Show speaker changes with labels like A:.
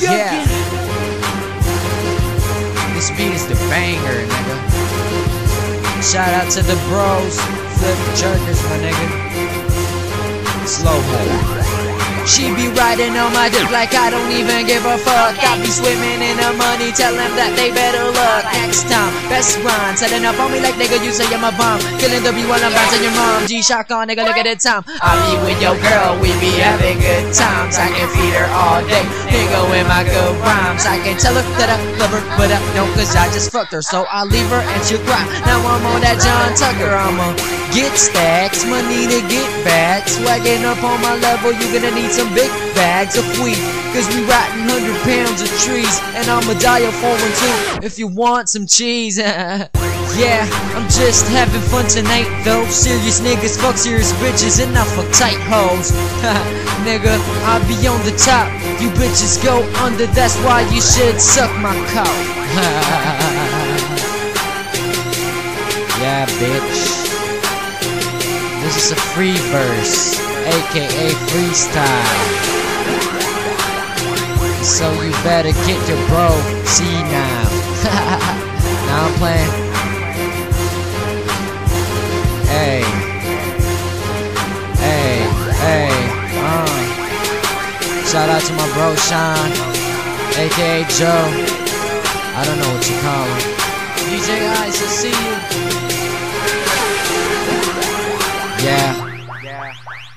A: Yeah. This beat is the banger, nigga. Shout out to the bros, flip jerkers, my nigga. Slow mo. She be riding on my dick like I don't even give a fuck. I be swimming in the money, tell them that they better look. Next time, best run, setting up on me like nigga, you say I'm a bomb. Killing the beat while I'm bouncing your mom. G Shock on, nigga, look at the time. I be with your girl, we be having good times. I can feed her all day, nigga, with my good rhymes. I can tell her that I love her, but I don't, cause I just fucked her. So I leave her and she'll cry. Now I'm on that John Tucker, I'ma get stacks, money to get back. Swagging up on my level, you gonna need some big bags of weed. Cause we riding 100 pounds of trees. And I'ma die a foreign too if you want some cheese. yeah, I'm just having fun tonight though. Serious niggas fuck serious bitches and I tight hoes. Nigga, I be on the top. You bitches go under, that's why you should suck my cock. yeah, bitch. This is a free verse, aka freestyle. So you better get your bro, see now. now I'm playing. Hey. Hey, hey, uh. Shout out to my bro Sean, aka Joe. I don't know what you call him. DJ Ice, I see you. trabalhar.